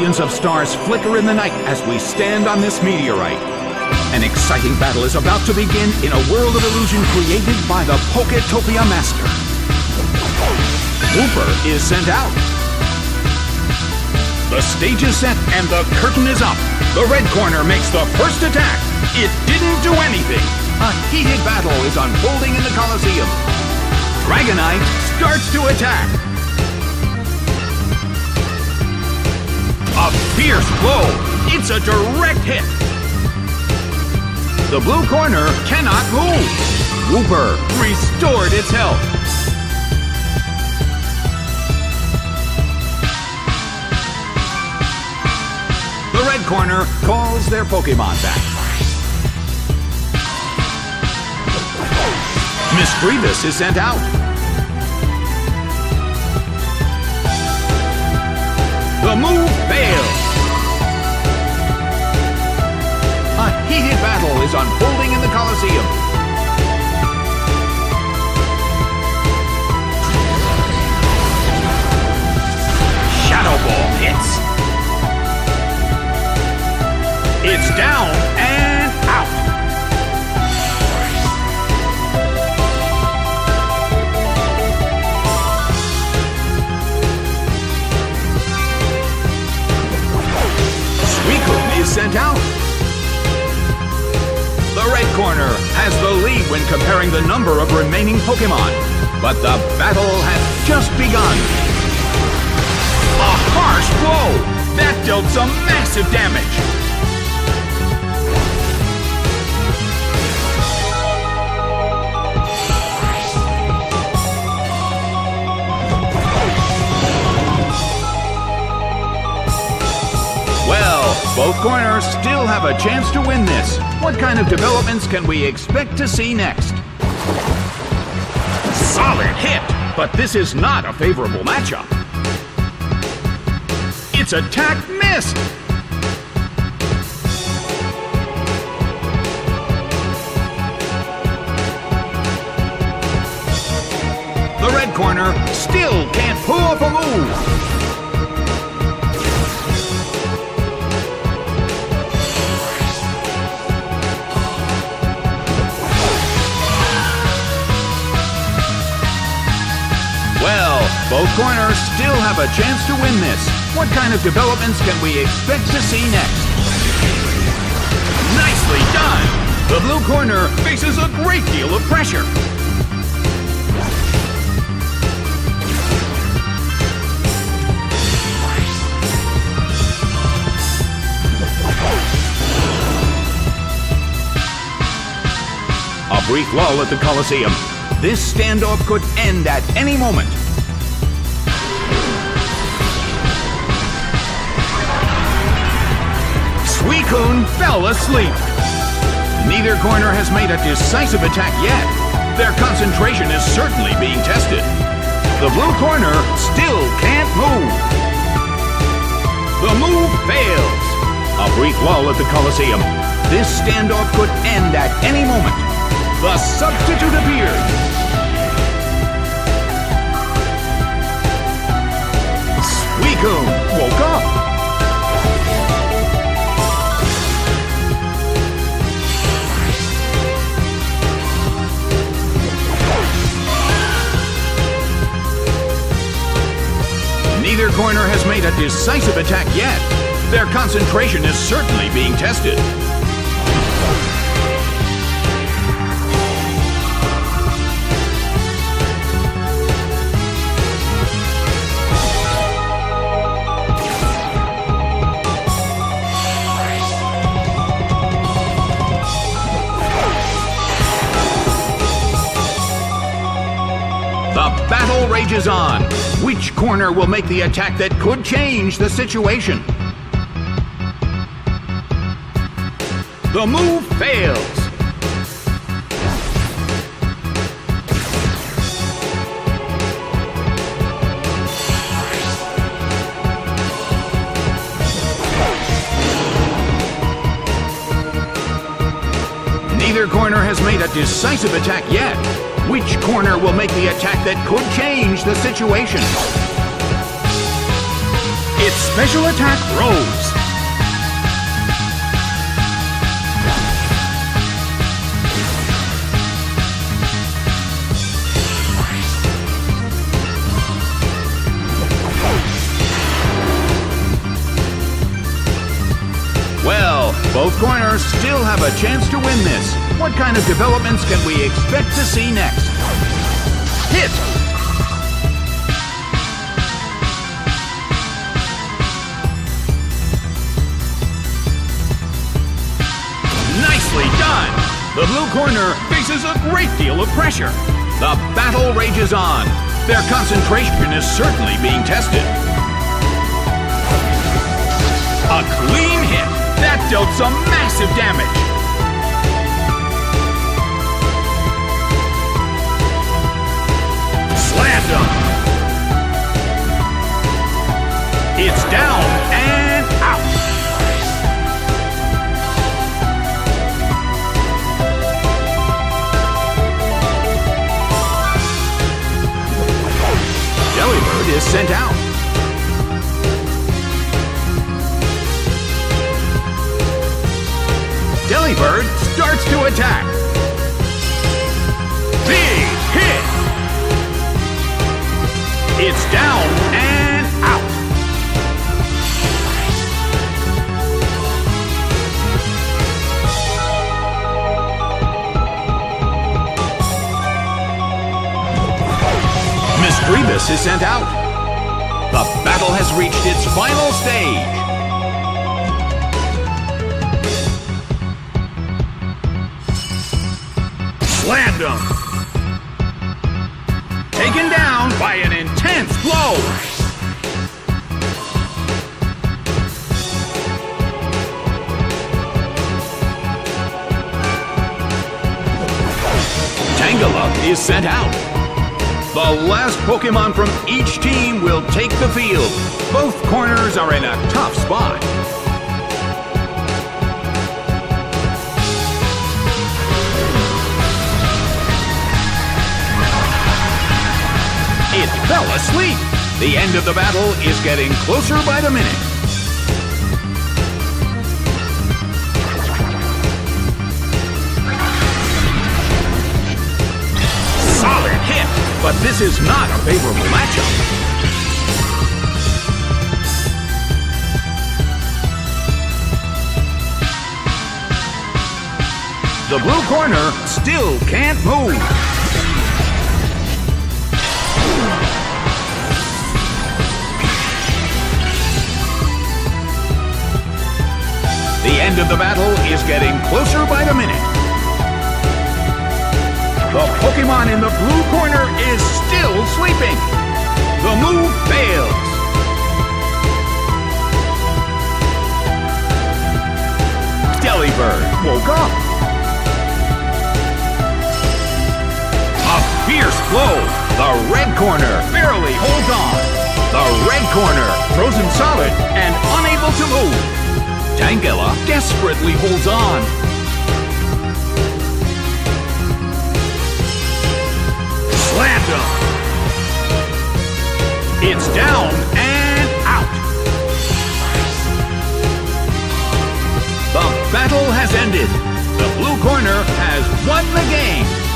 Millions of stars flicker in the night as we stand on this meteorite. An exciting battle is about to begin in a world of illusion created by the Poketopia Master. Wooper is sent out. The stage is set and the curtain is up. The red corner makes the first attack. It didn't do anything. A heated battle is unfolding in the Colosseum. Dragonite starts to attack. A fierce blow. It's a direct hit. The blue corner cannot move. Wooper restored its health. The red corner calls their Pokemon back. Misdreavus is sent out. The move fails. A heated battle is unfolding in the Colosseum. When comparing the number of remaining Pokemon. But the battle has just begun. A harsh blow! That dealt some massive damage. Well, corners still have a chance to win this. What kind of developments can we expect to see next? Solid hit, but this is not a favorable matchup. Its attack missed. The red corner still can't pull off a move. Both corners still have a chance to win this. What kind of developments can we expect to see next? Nicely done! The blue corner faces a great deal of pressure. A brief lull at the Coliseum. This standoff could end at any moment. Suicune fell asleep. Neither corner has made a decisive attack yet. Their concentration is certainly being tested. The blue corner still can't move. The move fails. A brief lull at the Coliseum. This standoff could end at any moment. The substitute appeared. Suicune woke up. Neither corner has made a decisive attack yet. Their concentration is certainly being tested. On. Which corner will make the attack that could change the situation? The move fails. Neither corner has made a decisive attack yet. Which corner will make the attack that could change the situation? Its special attack rose. Both corners still have a chance to win this. What kind of developments can we expect to see next? Hit! Nicely done! The blue corner faces a great deal of pressure. The battle rages on. Their concentration is certainly being tested. A clean! That dealt some massive damage. Slammed him. It's down and out. Delibird is sent out. Delibird starts to attack. Big hit! It's down and out. Misdreavus is sent out. The battle has reached its final stage. Slammed him. Taken down by an intense blow. Tangela is sent out. The last Pokemon from each team will take the field. Both corners are in a tough spot. Fell asleep. The end of the battle is getting closer by the minute. Solid hit, but this is not a favorable matchup. The blue corner still can't move. End of the battle is getting closer by the minute. The Pokemon in the blue corner is still sleeping. The move fails. Delibird woke up. A fierce blow. The red corner barely holds on. The red corner frozen solid and unable to move. Tangela desperately holds on. Slammed him. It's down and out. The battle has ended. The blue corner has won the game.